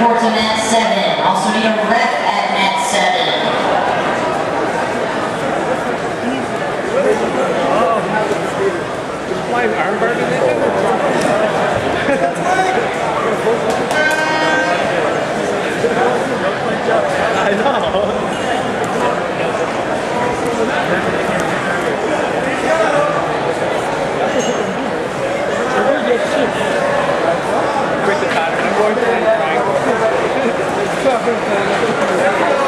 report to mat seven. Also need a ref at mat seven. My armbar in it? Santana.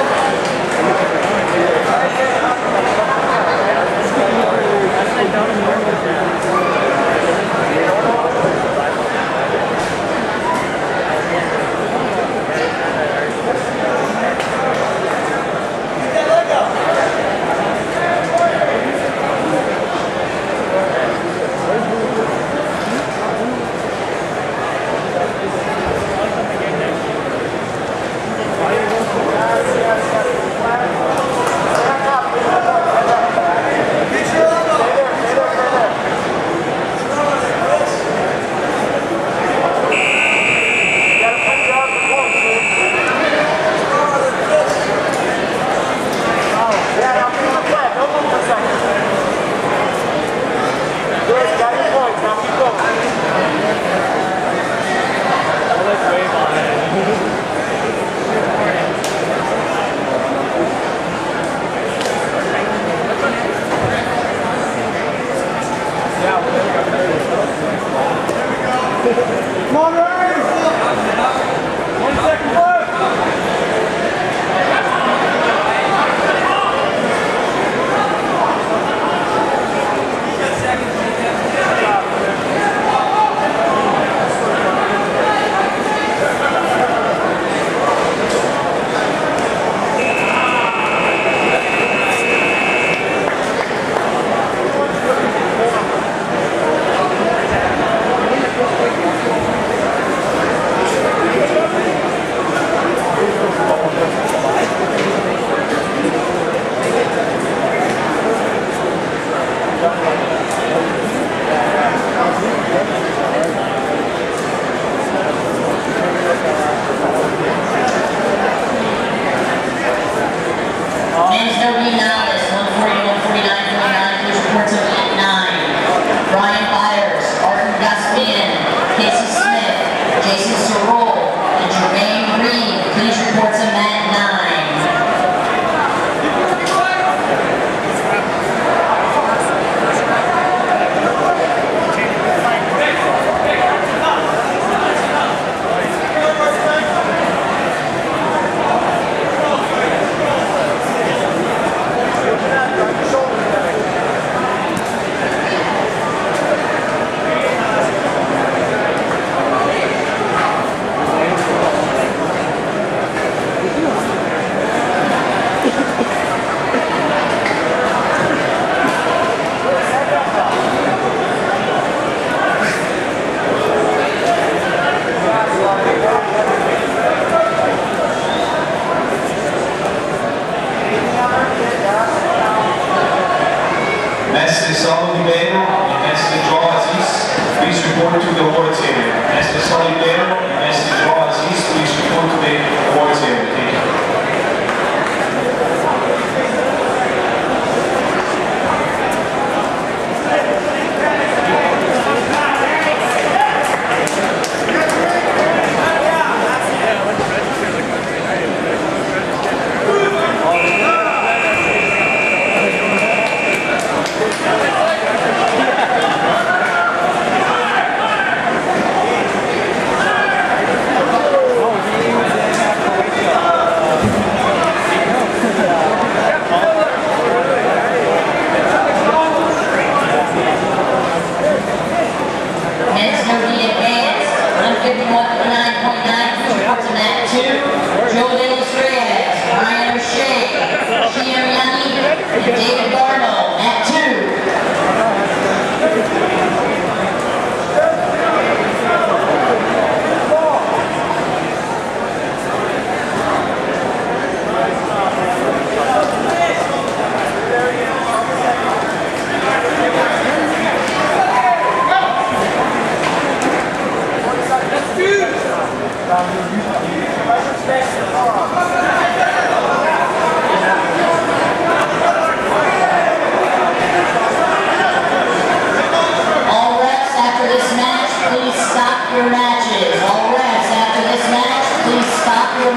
to the war team. Mr. Sully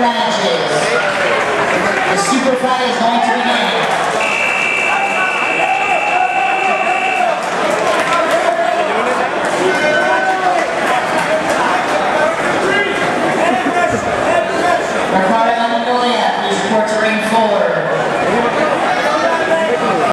Ranches. The Super fight is going to begin.